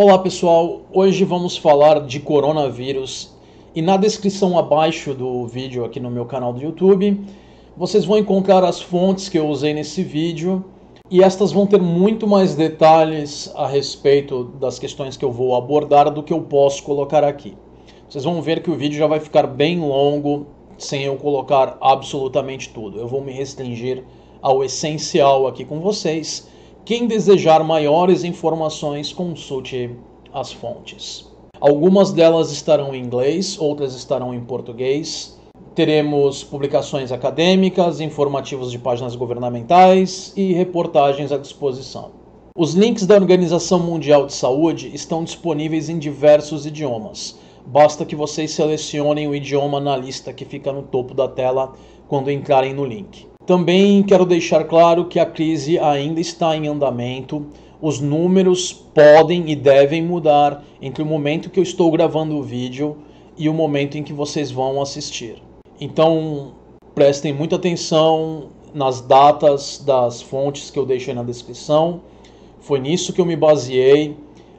Olá pessoal, hoje vamos falar de coronavírus e na descrição abaixo do vídeo aqui no meu canal do YouTube vocês vão encontrar as fontes que eu usei nesse vídeo e estas vão ter muito mais detalhes a respeito das questões que eu vou abordar do que eu posso colocar aqui. Vocês vão ver que o vídeo já vai ficar bem longo sem eu colocar absolutamente tudo. Eu vou me restringir ao essencial aqui com vocês quem desejar maiores informações, consulte as fontes. Algumas delas estarão em inglês, outras estarão em português. Teremos publicações acadêmicas, informativos de páginas governamentais e reportagens à disposição. Os links da Organização Mundial de Saúde estão disponíveis em diversos idiomas. Basta que vocês selecionem o idioma na lista que fica no topo da tela quando entrarem no link. Também quero deixar claro que a crise ainda está em andamento. Os números podem e devem mudar entre o momento que eu estou gravando o vídeo e o momento em que vocês vão assistir. Então, prestem muita atenção nas datas das fontes que eu deixei na descrição. Foi nisso que eu me baseei.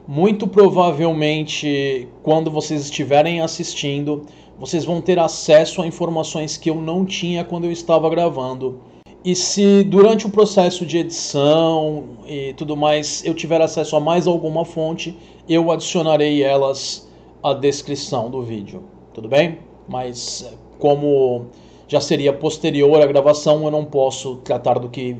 Muito provavelmente, quando vocês estiverem assistindo, vocês vão ter acesso a informações que eu não tinha quando eu estava gravando. E se durante o processo de edição e tudo mais eu tiver acesso a mais alguma fonte, eu adicionarei elas à descrição do vídeo. Tudo bem? Mas como já seria posterior à gravação, eu não posso tratar do que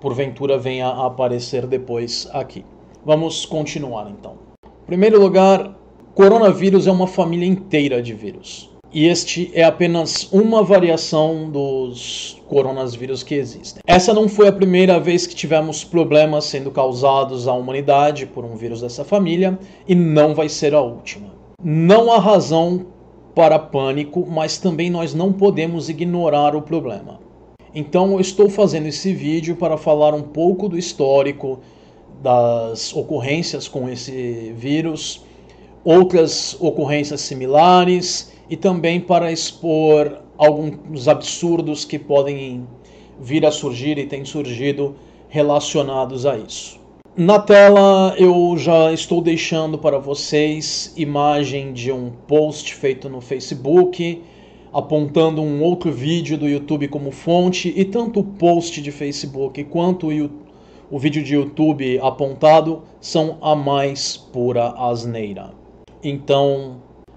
porventura venha a aparecer depois aqui. Vamos continuar então. Em primeiro lugar, coronavírus é uma família inteira de vírus. E este é apenas uma variação dos coronavírus que existem. Essa não foi a primeira vez que tivemos problemas sendo causados à humanidade por um vírus dessa família e não vai ser a última. Não há razão para pânico, mas também nós não podemos ignorar o problema. Então eu estou fazendo esse vídeo para falar um pouco do histórico das ocorrências com esse vírus, outras ocorrências similares e também para expor alguns absurdos que podem vir a surgir e têm surgido relacionados a isso. Na tela eu já estou deixando para vocês imagem de um post feito no Facebook, apontando um outro vídeo do YouTube como fonte, e tanto o post de Facebook quanto o, vídeo de YouTube apontado são a mais pura asneira. Então,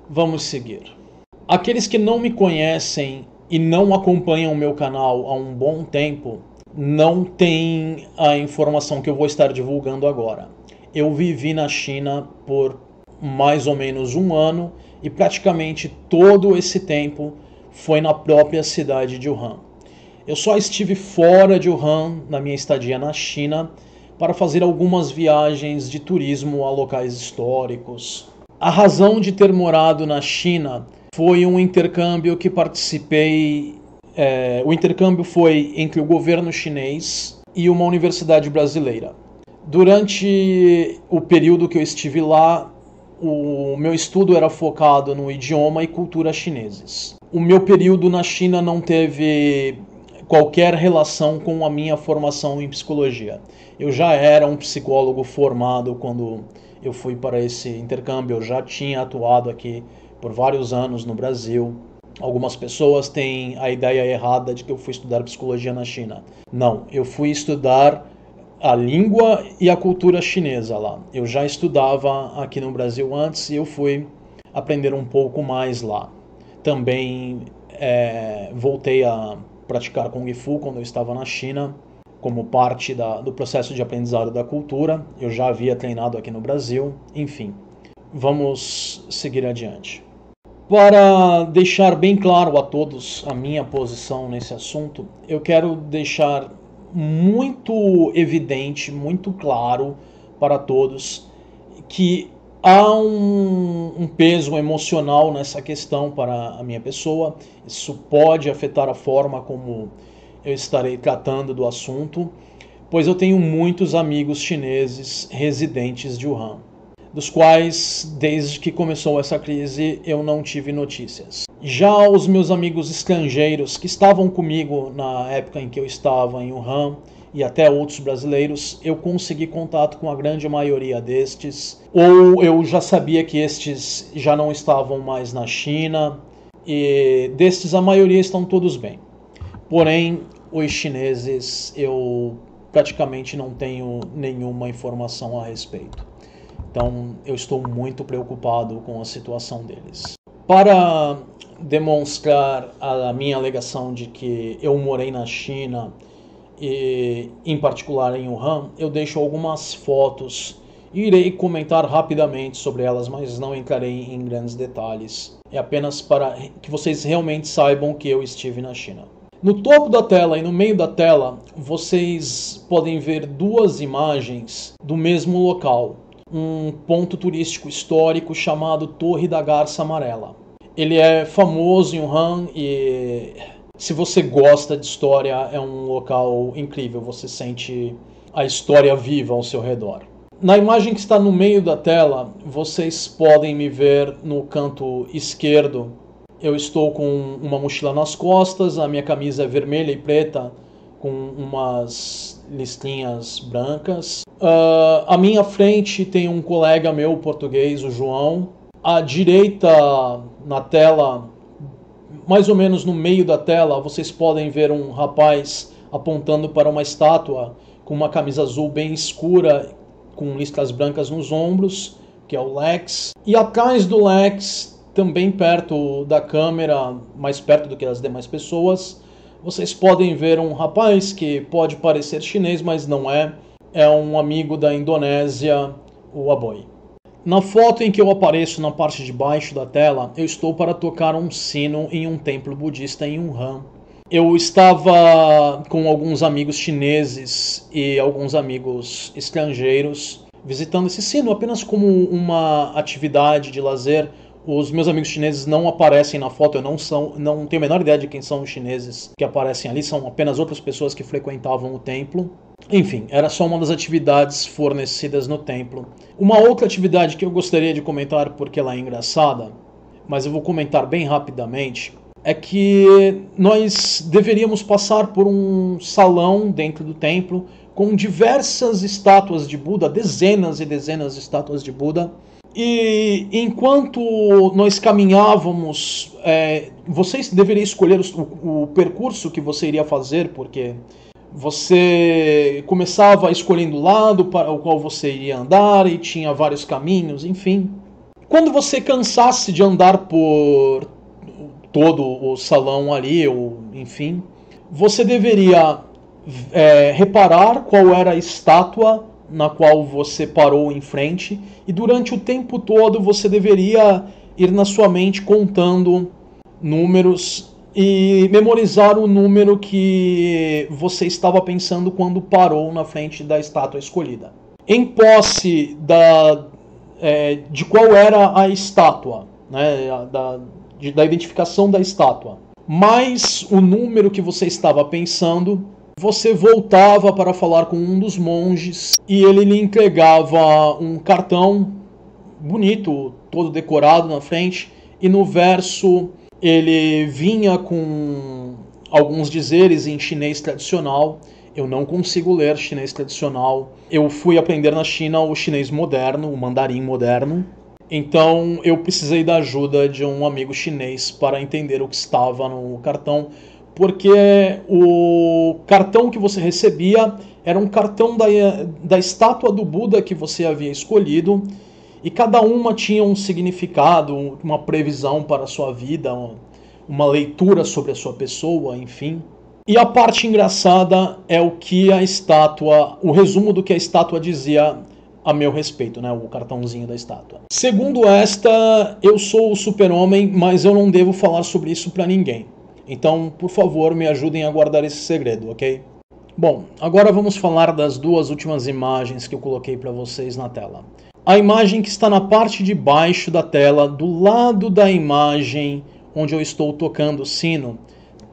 vamos seguir. Aqueles que não me conhecem e não acompanham o meu canal há um bom tempo não têm a informação que eu vou estar divulgando agora. Eu vivi na China por mais ou menos um ano e praticamente todo esse tempo foi na própria cidade de Wuhan. Eu só estive fora de Wuhan na minha estadia na China para fazer algumas viagens de turismo a locais históricos. A razão de ter morado na China foi um intercâmbio que participei. É, o intercâmbio foi entre o governo chinês e uma universidade brasileira. Durante o período que eu estive lá, o meu estudo era focado no idioma e cultura chineses. O meu período na China não teve qualquer relação com a minha formação em psicologia. Eu já era um psicólogo formado quando eu fui para esse intercâmbio, eu já tinha atuado aqui por vários anos no Brasil. Algumas pessoas têm a ideia errada de que eu fui estudar psicologia na China. Não, eu fui estudar a língua e a cultura chinesa lá. Eu já estudava aqui no Brasil antes e eu fui aprender um pouco mais lá. Também é, voltei a praticar Kung Fu quando eu estava na China, como parte da, do processo de aprendizado da cultura. Eu já havia treinado aqui no Brasil, enfim. Vamos seguir adiante. Para deixar bem claro a todos a minha posição nesse assunto, eu quero deixar muito evidente, muito claro para todos que há um, um, peso emocional nessa questão para a minha pessoa. Isso pode afetar a forma como eu estarei tratando do assunto, pois eu tenho muitos amigos chineses residentes de Wuhan dos quais, desde que começou essa crise, eu não tive notícias. Já os meus amigos estrangeiros que estavam comigo na época em que eu estava em Wuhan, e até outros brasileiros, eu consegui contato com a grande maioria destes, ou eu já sabia que estes já não estavam mais na China, e destes a maioria estão todos bem. Porém, os chineses eu praticamente não tenho nenhuma informação a respeito. Então, eu estou muito preocupado com a situação deles. Para demonstrar a minha alegação de que eu morei na China e em particular em Wuhan, eu deixo algumas fotos e irei comentar rapidamente sobre elas, mas não entrarei em grandes detalhes. É apenas para que vocês realmente saibam que eu estive na China. No topo da tela e no meio da tela, vocês podem ver duas imagens do mesmo local, um ponto turístico histórico chamado Torre da Garça Amarela. Ele é famoso em Wuhan e se você gosta de história, é um local incrível. Você sente a história viva ao seu redor. Na imagem que está no meio da tela, vocês podem me ver no canto esquerdo. Eu estou com uma mochila nas costas, a minha camisa é vermelha e preta com umas listinhas brancas. Uh, à minha frente tem um colega meu português, o João. À direita na tela mais ou menos no meio da tela, vocês podem ver um rapaz apontando para uma estátua com uma camisa azul bem escura, com listras brancas nos ombros, que é o Lex. E atrás do Lex, também perto da câmera, mais perto do que as demais pessoas, vocês podem ver um rapaz que pode parecer chinês, mas não é. É um amigo da Indonésia, o Aboy. Na foto em que eu apareço na parte de baixo da tela, eu estou para tocar um sino em um templo budista em Wuhan. Eu estava com alguns amigos chineses e alguns amigos estrangeiros visitando esse sino apenas como uma atividade de lazer. Os meus amigos chineses não aparecem na foto, eu não, são, não tenho a menor ideia de quem são os chineses que aparecem ali, são apenas outras pessoas que frequentavam o templo. Enfim, era só uma das atividades fornecidas no templo. Uma outra atividade que eu gostaria de comentar porque ela é engraçada, mas eu vou comentar bem rapidamente, é que nós deveríamos passar por um salão dentro do templo com diversas estátuas de Buda, dezenas e dezenas de estátuas de Buda. E enquanto nós caminhávamos, é, você deveria escolher o, o percurso que você iria fazer, porque você começava escolhendo o lado para o qual você iria andar e tinha vários caminhos, enfim. Quando você cansasse de andar por todo o salão ali, ou enfim, você deveria é, reparar qual era a estátua na qual você parou em frente e durante o tempo todo você deveria ir na sua mente contando números e memorizar o número que você estava pensando quando parou na frente da estátua escolhida. Em posse da, é, de qual era a estátua, né, da, de, da identificação da estátua, mais o número que você estava pensando, você voltava para falar com um dos monges e ele lhe entregava um cartão bonito, todo decorado na frente, e no verso ele vinha com alguns dizeres em chinês tradicional. Eu não consigo ler chinês tradicional. Eu fui aprender na China o chinês moderno, o mandarim moderno. Então eu precisei da ajuda de um amigo chinês para entender o que estava no cartão, porque o cartão que você recebia era um cartão da, da estátua do Buda que você havia escolhido e cada uma tinha um significado, uma previsão para a sua vida, uma leitura sobre a sua pessoa, enfim. E a parte engraçada é o que a estátua, o resumo do que a estátua dizia a meu respeito, né, o cartãozinho da estátua. Segundo esta, eu sou o super-homem, mas eu não devo falar sobre isso para ninguém. Então, por favor, me ajudem a guardar esse segredo, ok? Bom, agora vamos falar das duas últimas imagens que eu coloquei para vocês na tela. A imagem que está na parte de baixo da tela, do lado da imagem onde eu estou tocando o sino,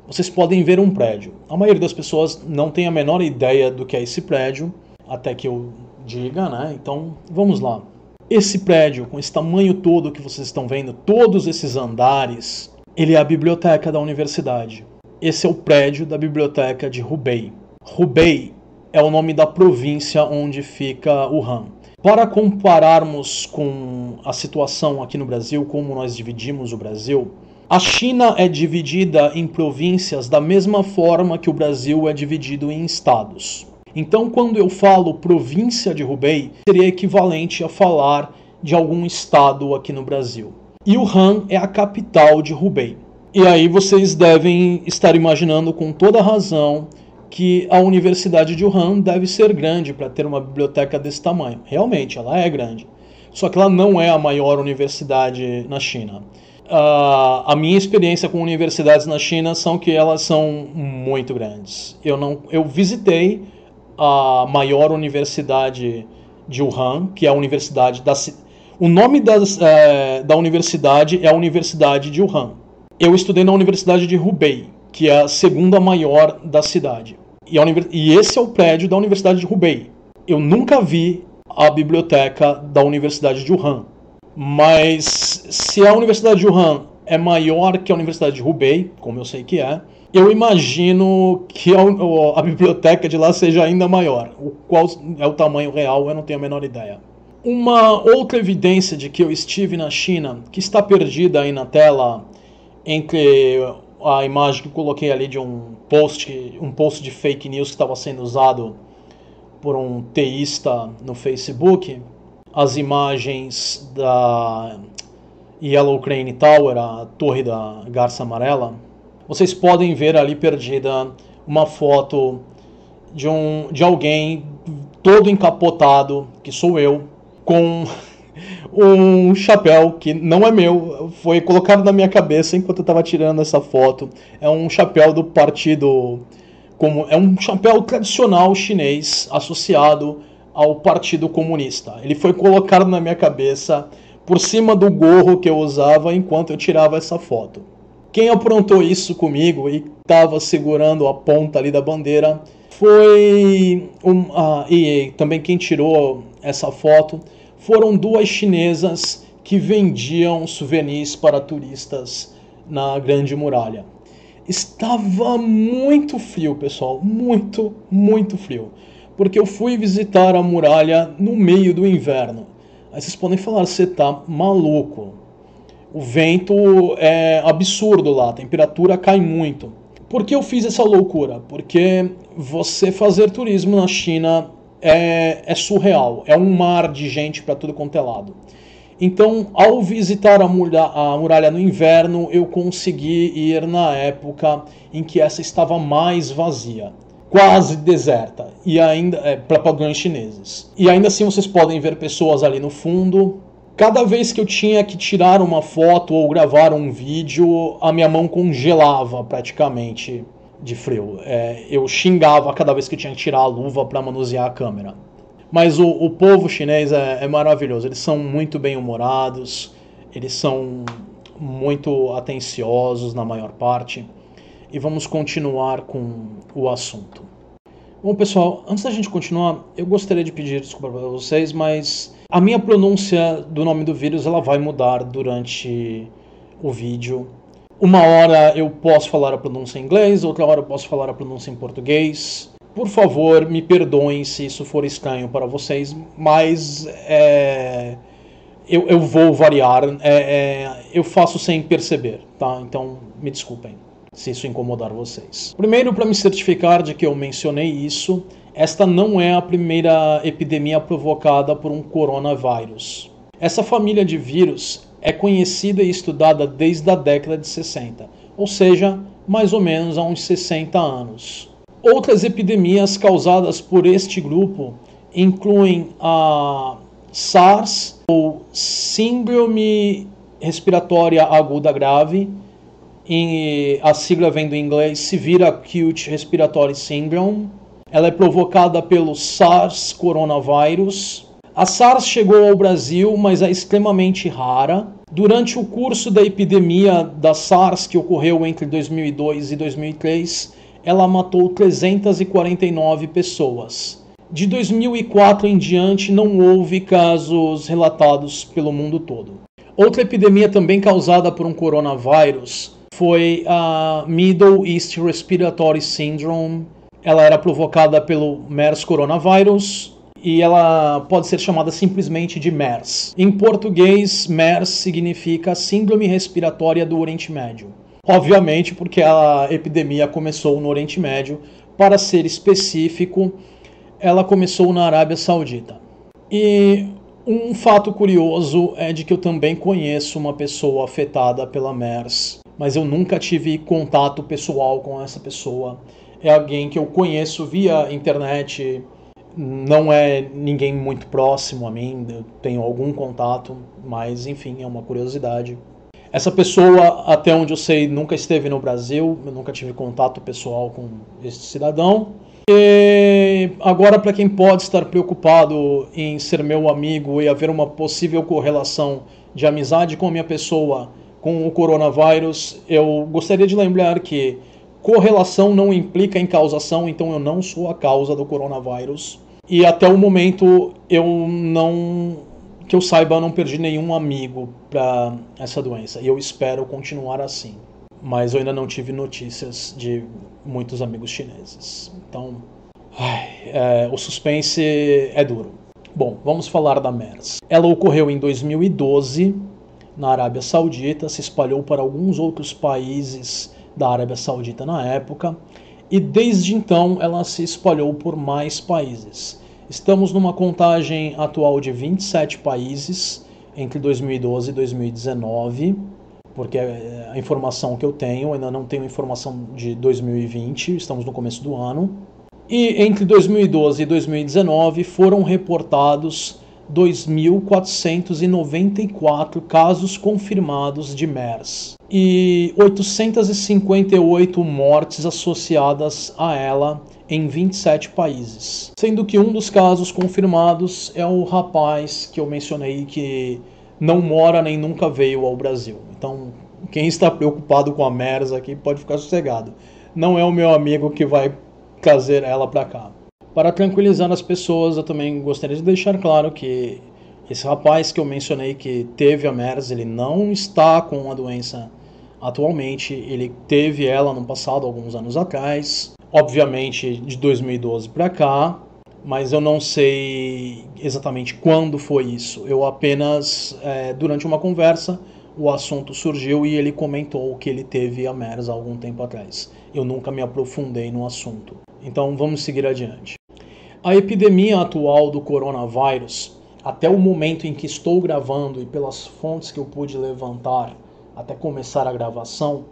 vocês podem ver um prédio. A maioria das pessoas não tem a menor ideia do que é esse prédio, até que eu diga, né? Então, vamos lá. Esse prédio, com esse tamanho todo que vocês estão vendo, todos esses andares, ele é a biblioteca da universidade. Esse é o prédio da biblioteca de Hubei. Hubei é o nome da província onde fica Wuhan. Para compararmos com a situação aqui no Brasil, como nós dividimos o Brasil, a China é dividida em províncias da mesma forma que o Brasil é dividido em estados. Então, quando eu falo província de Hubei, seria equivalente a falar de algum estado aqui no Brasil. Wuhan é a capital de Hubei. E aí vocês devem estar imaginando com toda razão que a Universidade de Wuhan deve ser grande para ter uma biblioteca desse tamanho. Realmente, ela é grande. Só que ela não é a maior universidade na China. Uh, a minha experiência com universidades na China são que elas são muito grandes. Eu não, eu visitei a maior universidade de Wuhan, que é a universidade da o nome das, é, da universidade é a Universidade de Wuhan. Eu estudei na Universidade de Hubei, que é a segunda maior da cidade. E, e esse é o prédio da Universidade de Hubei. Eu nunca vi a biblioteca da Universidade de Wuhan. Mas se a Universidade de Wuhan é maior que a Universidade de Hubei, como eu sei que é, eu imagino que a, a, biblioteca de lá seja ainda maior. O qual é o tamanho real, eu não tenho a menor ideia. Uma outra evidência de que eu estive na China, que está perdida aí na tela, entre a imagem que eu coloquei ali de um post, um post de fake news que estava sendo usado por um teísta no Facebook, as imagens da Yellow Crane Tower, a torre da garça amarela, vocês podem ver ali perdida uma foto de um de alguém todo encapotado, que sou eu, com um chapéu que não é meu, foi colocado na minha cabeça enquanto eu estava tirando essa foto. É um chapéu do partido como é um chapéu tradicional chinês associado ao Partido Comunista. Ele foi colocado na minha cabeça por cima do gorro que eu usava enquanto eu tirava essa foto. Quem aprontou isso comigo e estava segurando a ponta ali da bandeira foi um, ah, e também quem tirou essa foto foram duas chinesas que vendiam souvenirs para turistas na Grande Muralha. Estava muito frio, pessoal, muito, muito frio, porque eu fui visitar a muralha no meio do inverno. Aí vocês podem falar, você tá maluco. O vento é absurdo lá, a temperatura cai muito. Por que eu fiz essa loucura? Porque você fazer turismo na China é, é surreal. É um mar de gente para tudo quanto é lado. Então, ao visitar a muralha, a muralha, no inverno, eu consegui ir na época em que essa estava mais vazia, quase deserta, e ainda é, para pagãos chineses. E ainda assim vocês podem ver pessoas ali no fundo. Cada vez que eu tinha que tirar uma foto ou gravar um vídeo, a minha mão congelava praticamente de frio. É, eu xingava cada vez que tinha que tirar a luva para manusear a câmera. Mas o, o povo chinês é, é, maravilhoso. Eles são muito bem humorados, eles são muito atenciosos na maior parte. E vamos continuar com o assunto. Bom, pessoal, antes da gente continuar, eu gostaria de pedir desculpa para vocês, mas a minha pronúncia do nome do vírus ela vai mudar durante o vídeo uma hora eu posso falar a pronúncia em inglês, outra hora eu posso falar a pronúncia em português. Por favor, me perdoem se isso for estranho para vocês, mas é, eu, eu, vou variar. É, é, eu faço sem perceber, tá? Então me desculpem se isso incomodar vocês. Primeiro, para me certificar de que eu mencionei isso, esta não é a primeira epidemia provocada por um coronavírus. Essa família de vírus é conhecida e estudada desde a década de 60, ou seja, mais ou menos há uns 60 anos. Outras epidemias causadas por este grupo incluem a SARS, ou Síndrome Respiratória Aguda Grave, a sigla vem do inglês Severe Acute Respiratory Syndrome. Ela é provocada pelo SARS coronavírus, a SARS chegou ao Brasil, mas é extremamente rara. Durante o curso da epidemia da SARS, que ocorreu entre 2002 e 2003, ela matou 349 pessoas. De 2004 em diante, não houve casos relatados pelo mundo todo. Outra epidemia também causada por um coronavírus foi a Middle East Respiratory Syndrome, Ela era provocada pelo MERS coronavírus e ela pode ser chamada simplesmente de MERS. Em português, MERS significa Síndrome Respiratória do Oriente Médio. Obviamente, porque a epidemia começou no Oriente Médio, para ser específico, ela começou na Arábia Saudita. E um fato curioso é de que eu também conheço uma pessoa afetada pela MERS, mas eu nunca tive contato pessoal com essa pessoa. É alguém que eu conheço via internet, não é ninguém muito próximo a mim, eu tenho algum contato, mas enfim, é uma curiosidade. Essa pessoa, até onde eu sei, nunca esteve no Brasil, eu nunca tive contato pessoal com esse cidadão. E agora, para quem pode estar preocupado em ser meu amigo e haver uma possível correlação de amizade com a minha pessoa com o coronavírus, eu gostaria de lembrar que correlação não implica em causação, então eu não sou a causa do coronavírus. E até o momento eu não que eu saiba, eu não perdi nenhum amigo para essa doença. E eu espero continuar assim. Mas eu ainda não tive notícias de muitos amigos chineses. Então, ai, é, o suspense é duro. Bom, vamos falar da MERS. Ela ocorreu em 2012 na Arábia Saudita, se espalhou para alguns outros países da Arábia Saudita na época, e desde então ela se espalhou por mais países. Estamos numa contagem atual de 27 países entre 2012 e 2019, porque é a informação que eu tenho, ainda não tenho informação de 2020, estamos no começo do ano. E entre 2012 e 2019 foram reportados 2.494 casos confirmados de MERS e 858 mortes associadas a ela em 27 países, sendo que um dos casos confirmados é o rapaz que eu mencionei que não mora nem nunca veio ao Brasil. Então, quem está preocupado com a MERS aqui pode ficar sossegado. Não é o meu amigo que vai trazer ela para cá. Para tranquilizar as pessoas, eu também gostaria de deixar claro que esse rapaz que eu mencionei que teve a MERS, ele não está com a doença atualmente, ele teve ela no passado, alguns anos atrás obviamente de 2012 para cá, mas eu não sei exatamente quando foi isso. Eu apenas, é, durante uma conversa, o assunto surgiu e ele comentou que ele teve a MERS há algum tempo atrás. Eu nunca me aprofundei no assunto. Então vamos seguir adiante. A epidemia atual do coronavírus, até o momento em que estou gravando e pelas fontes que eu pude levantar até começar a gravação,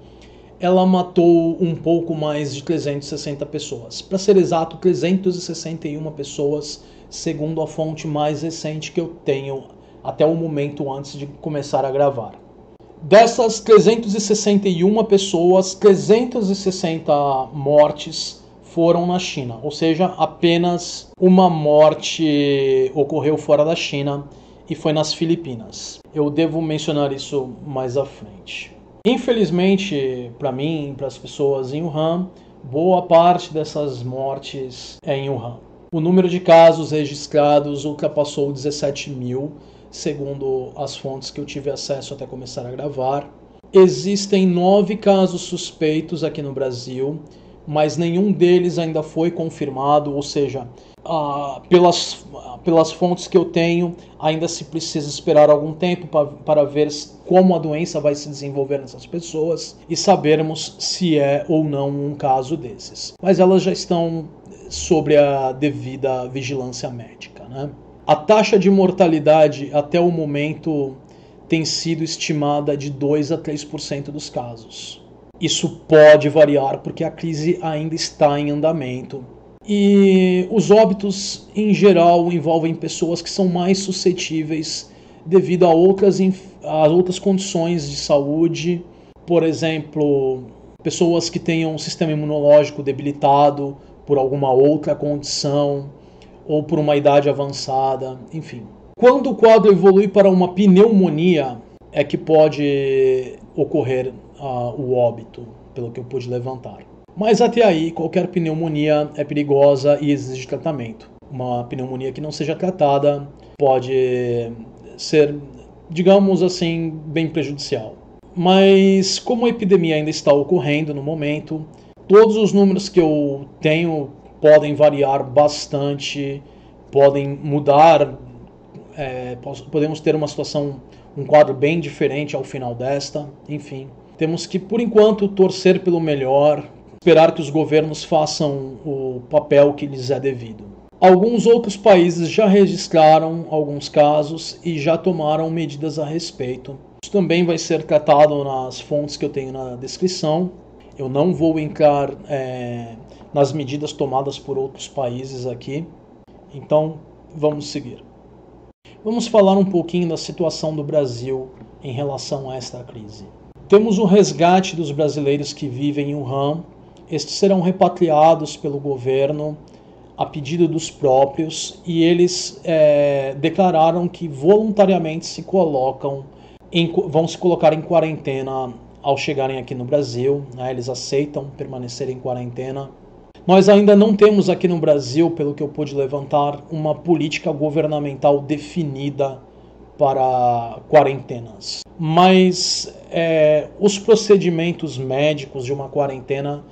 ela matou um pouco mais de 360 pessoas. Para ser exato, 361 pessoas, segundo a fonte mais recente que eu tenho até o momento antes de começar a gravar. Dessas 361 pessoas, 360 mortes foram na China, ou seja, apenas uma morte ocorreu fora da China e foi nas Filipinas. Eu devo mencionar isso mais à frente. Infelizmente, para mim, para as pessoas em Wuhan, boa parte dessas mortes é em Wuhan. O número de casos registrados ultrapassou 17 mil, segundo as fontes que eu tive acesso até começar a gravar. Existem nove casos suspeitos aqui no Brasil, mas nenhum deles ainda foi confirmado, ou seja, ah, pelas, pelas fontes que eu tenho, ainda se precisa esperar algum tempo pra, para ver como a doença vai se desenvolver nessas pessoas e sabermos se é ou não um caso desses. Mas elas já estão sobre a devida vigilância médica. Né? A taxa de mortalidade até o momento tem sido estimada de 2 a 3% dos casos. Isso pode variar porque a crise ainda está em andamento. E os óbitos, em geral, envolvem pessoas que são mais suscetíveis devido a outras, a outras condições de saúde, por exemplo, pessoas que tenham um sistema imunológico debilitado por alguma outra condição ou por uma idade avançada, enfim. Quando o quadro evolui para uma pneumonia, é que pode ocorrer o óbito, pelo que eu pude levantar. Mas até aí, qualquer pneumonia é perigosa e exige tratamento. Uma pneumonia que não seja tratada pode ser, digamos assim, bem prejudicial. Mas como a epidemia ainda está ocorrendo no momento, todos os números que eu tenho podem variar bastante, podem mudar, é, podemos ter uma situação, um quadro bem diferente ao final desta, enfim. Temos que, por enquanto, torcer pelo melhor, esperar que os governos façam o papel que lhes é devido. Alguns outros países já registraram alguns casos e já tomaram medidas a respeito. Isso também vai ser tratado nas fontes que eu tenho na descrição. Eu não vou entrar é, nas medidas tomadas por outros países aqui. Então, vamos seguir. Vamos falar um pouquinho da situação do Brasil em relação a esta crise. Temos o resgate dos brasileiros que vivem em Wuhan. Estes serão repatriados pelo governo a pedido dos próprios e eles é, declararam que voluntariamente se colocam em, vão se colocar em quarentena ao chegarem aqui no Brasil. Né? Eles aceitam permanecer em quarentena. Nós ainda não temos aqui no Brasil, pelo que eu pude levantar, uma política governamental definida para quarentenas. Mas é, os procedimentos médicos de uma quarentena,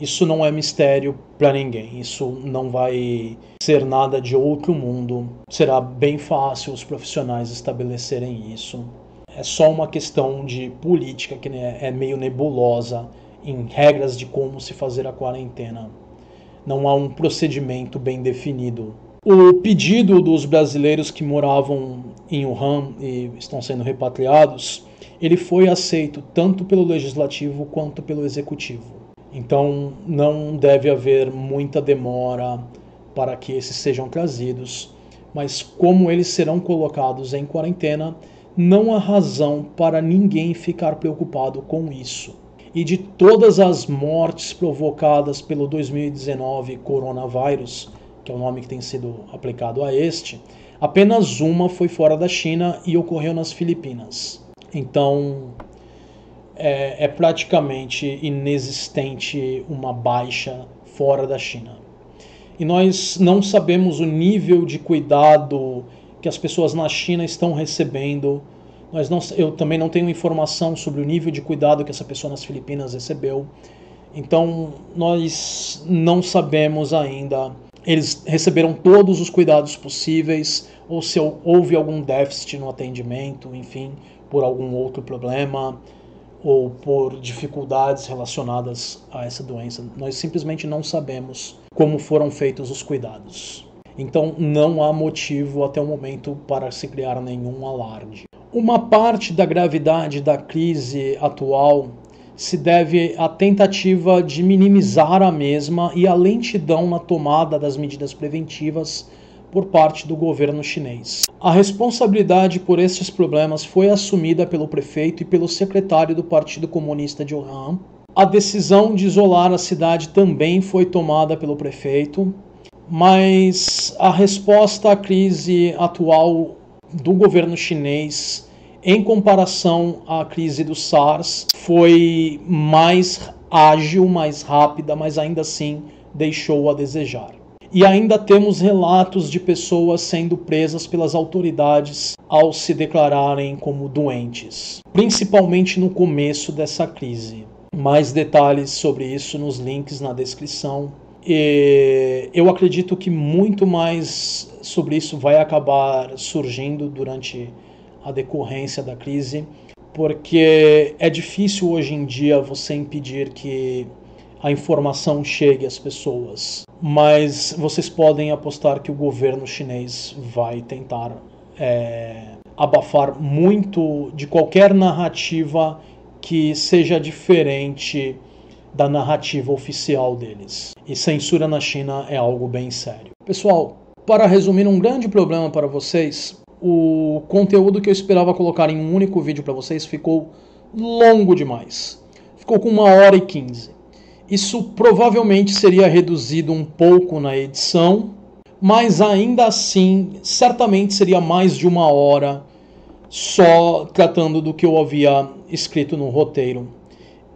isso não é mistério para ninguém. Isso não vai ser nada de outro mundo. Será bem fácil os profissionais estabelecerem isso. É só uma questão de política que né, é meio nebulosa em regras de como se fazer a quarentena. Não há um procedimento bem definido o pedido dos brasileiros que moravam em Wuhan e estão sendo repatriados, ele foi aceito tanto pelo legislativo quanto pelo executivo. Então não deve haver muita demora para que esses sejam trazidos, mas como eles serão colocados em quarentena, não há razão para ninguém ficar preocupado com isso. E de todas as mortes provocadas pelo 2019 coronavírus, que é o nome que tem sido aplicado a este, apenas uma foi fora da China e ocorreu nas Filipinas. Então é, é praticamente inexistente uma baixa fora da China. E nós não sabemos o nível de cuidado que as pessoas na China estão recebendo. Nós não, eu também não tenho informação sobre o nível de cuidado que essa pessoa nas Filipinas recebeu. Então, nós não sabemos ainda eles receberam todos os cuidados possíveis, ou se houve algum déficit no atendimento, enfim, por algum outro problema, ou por dificuldades relacionadas a essa doença. Nós simplesmente não sabemos como foram feitos os cuidados. Então não há motivo até o momento para se criar nenhum alarde. Uma parte da gravidade da crise atual se deve à tentativa de minimizar a mesma e à lentidão na tomada das medidas preventivas por parte do governo chinês. A responsabilidade por estes problemas foi assumida pelo prefeito e pelo secretário do Partido Comunista de Wuhan. A decisão de isolar a cidade também foi tomada pelo prefeito, mas a resposta à crise atual do governo chinês em comparação à crise do SARS, foi mais ágil, mais rápida, mas ainda assim deixou a desejar. E ainda temos relatos de pessoas sendo presas pelas autoridades ao se declararem como doentes, principalmente no começo dessa crise. Mais detalhes sobre isso nos links na descrição. E eu acredito que muito mais sobre isso vai acabar surgindo durante a decorrência da crise, porque é difícil hoje em dia você impedir que a informação chegue às pessoas. Mas vocês podem apostar que o governo chinês vai tentar é, abafar muito de qualquer narrativa que seja diferente da narrativa oficial deles. E censura na China é algo bem sério. Pessoal, para resumir um grande problema para vocês, o conteúdo que eu esperava colocar em um único vídeo para vocês ficou longo demais. Ficou com uma hora e quinze. Isso provavelmente seria reduzido um pouco na edição, mas ainda assim, certamente seria mais de uma hora só tratando do que eu havia escrito no roteiro.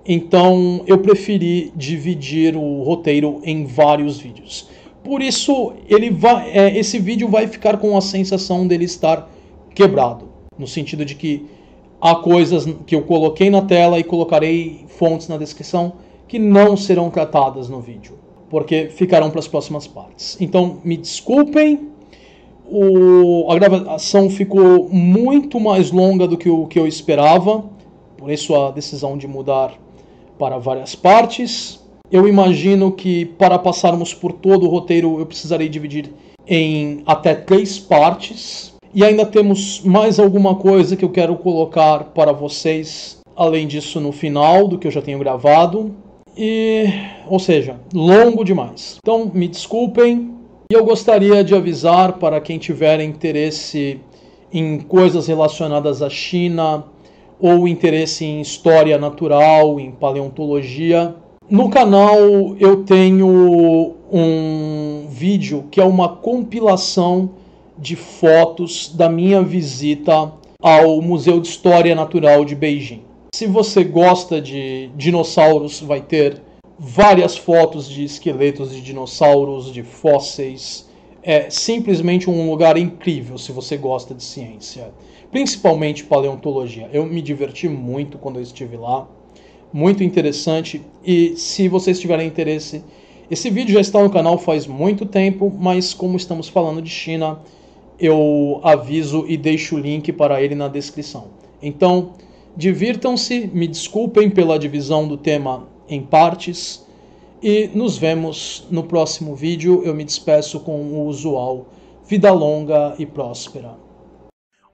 Então eu preferi dividir o roteiro em vários vídeos. Por isso, ele vai, é, esse vídeo vai ficar com a sensação dele estar quebrado, no sentido de que há coisas que eu coloquei na tela e colocarei fontes na descrição que não serão tratadas no vídeo. porque ficarão para as próximas partes. Então, me desculpem, o, a gravação ficou muito mais longa do que o que eu esperava, por isso a decisão de mudar para várias partes. Eu imagino que para passarmos por todo o roteiro eu precisarei dividir em até três partes. E ainda temos mais alguma coisa que eu quero colocar para vocês, além disso, no final do que eu já tenho gravado. E, ou seja, longo demais. Então, me desculpem. E eu gostaria de avisar para quem tiver interesse em coisas relacionadas à China ou interesse em história natural, em paleontologia. No canal eu tenho um vídeo que é uma compilação de fotos da minha visita ao Museu de História Natural de Beijing. Se você gosta de dinossauros, vai ter várias fotos de esqueletos de dinossauros, de fósseis. É simplesmente um lugar incrível se você gosta de ciência, principalmente paleontologia. Eu me diverti muito quando eu estive lá, muito interessante. E se vocês tiverem interesse, esse vídeo já está no canal faz muito tempo, mas como estamos falando de China, eu aviso e deixo o link para ele na descrição. Então, divirtam-se, me desculpem pela divisão do tema em partes e nos vemos no próximo vídeo. Eu me despeço com o usual. Vida longa e próspera.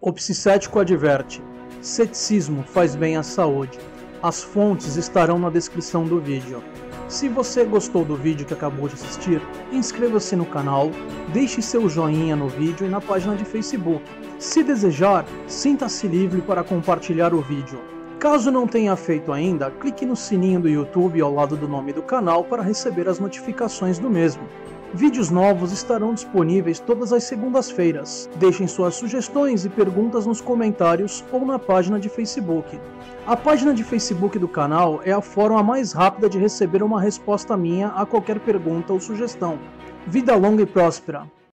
O psicético adverte: ceticismo faz bem à saúde. As fontes estarão na descrição do vídeo. Se você gostou do vídeo que acabou de assistir, inscreva-se no canal, deixe seu joinha no vídeo e na página de Facebook. Se desejar, sinta-se livre para compartilhar o vídeo. Caso não tenha feito ainda, clique no sininho do YouTube ao lado do nome do canal para receber as notificações do mesmo. Vídeos novos estarão disponíveis todas as segundas-feiras. Deixem suas sugestões e perguntas nos comentários ou na página de Facebook. A página de Facebook do canal é a forma mais rápida de receber uma resposta minha a qualquer pergunta ou sugestão. Vida longa e próspera!